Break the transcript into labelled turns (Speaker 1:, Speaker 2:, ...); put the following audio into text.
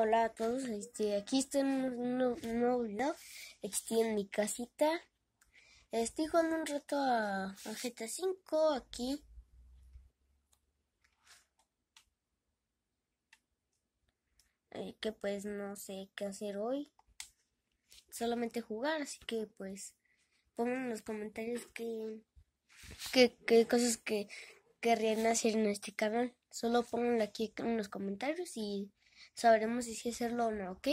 Speaker 1: Hola a todos, este, aquí estoy en un, nuevo video, estoy en mi casita, estoy jugando un rato a, GTA V aquí. Eh, que pues no sé qué hacer hoy, solamente jugar, así que pues pongan en los comentarios qué, qué, qué cosas que querrían hacer en este canal, solo pónganlo aquí en los comentarios y sabremos si hacerlo o no, ¿ok?